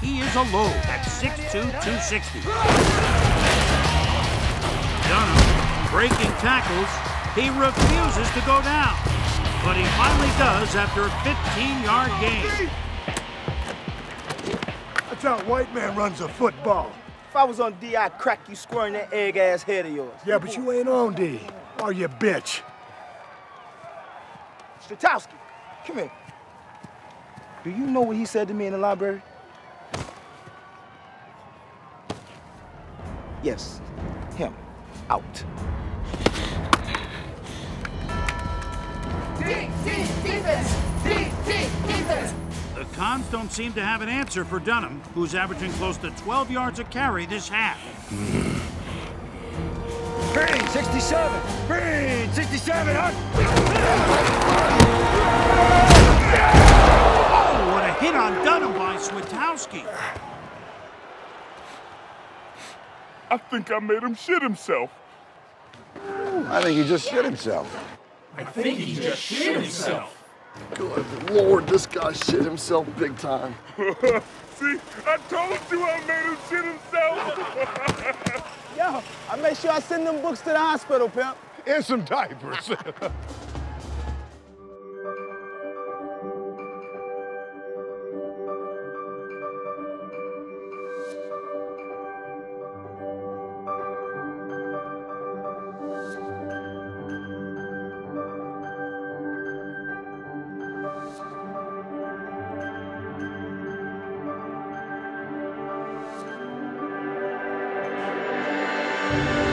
he is alone at 6'2", 260. Dunham breaking tackles. He refuses to go down, but he finally does after a 15-yard gain. That's how a white man runs a football. If I was on D, I'd crack you square in that egg-ass head of yours. Yeah, but you ain't on D. Are you, bitch? Switowski, come here. Do you know what he said to me in the library? Yes, him. Out. The Cons don't seem to have an answer for Dunham, who's averaging close to 12 yards a carry this half. Green, 67. Green, 67. Up. Oh, what a hit on Dunham by Switowski. I think I made him shit himself. I think he just shit himself. I think he just shit himself. Good Lord, this guy shit himself big time. See, I told you I made him shit himself. Yo, I make sure I send them books to the hospital, pimp. And some diapers. Bye.